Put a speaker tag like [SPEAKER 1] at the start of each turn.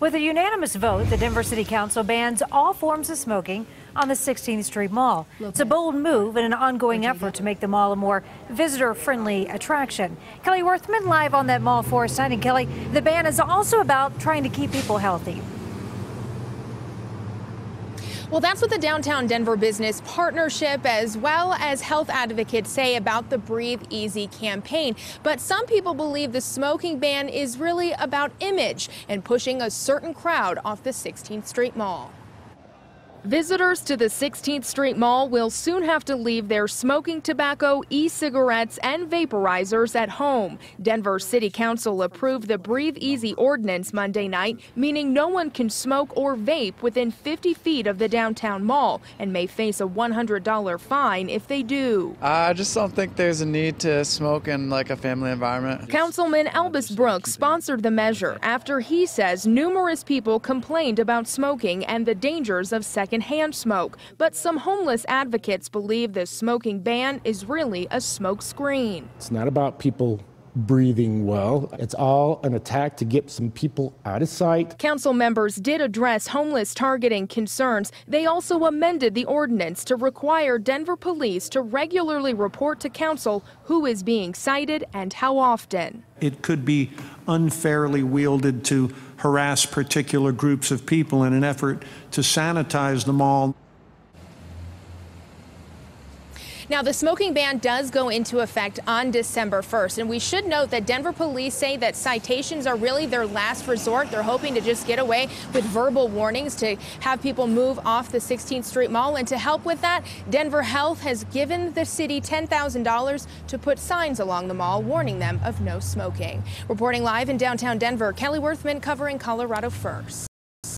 [SPEAKER 1] With a unanimous vote, the Denver City Council bans all forms of smoking on the 16th Street Mall. It's a bold move and an ongoing effort to make the mall a more visitor-friendly attraction. Kelly Werthman live on that mall for us tonight. And Kelly, the ban is also about trying to keep people healthy.
[SPEAKER 2] Well, that's what the Downtown Denver Business Partnership as well as health advocates say about the Breathe Easy campaign. But some people believe the smoking ban is really about image and pushing a certain crowd off the 16th Street Mall. Visitors to the 16th Street Mall will soon have to leave their smoking tobacco, e-cigarettes, and vaporizers at home. Denver City Council approved the Breathe Easy ordinance Monday night, meaning no one can smoke or vape within 50 feet of the downtown mall and may face a $100 fine if they do.
[SPEAKER 3] I just don't think there's a need to smoke in like a family environment.
[SPEAKER 2] Councilman Albus Brooks sponsored the measure after he says numerous people complained about smoking and the dangers of second secondhand smoke, but some homeless advocates believe this smoking ban is really a smoke screen.
[SPEAKER 4] It's not about people breathing well. It's all an attack to get some people out of sight.
[SPEAKER 2] Council members did address homeless targeting concerns. They also amended the ordinance to require Denver police to regularly report to council who is being cited and how often.
[SPEAKER 5] It could be unfairly wielded to harass particular groups of people in an effort to sanitize them mall.
[SPEAKER 2] Now, the smoking ban does go into effect on December 1st, and we should note that Denver police say that citations are really their last resort. They're hoping to just get away with verbal warnings to have people move off the 16th Street Mall. And to help with that, Denver Health has given the city $10,000 to put signs along the mall warning them of no smoking. Reporting live in downtown Denver, Kelly Werthman covering Colorado First.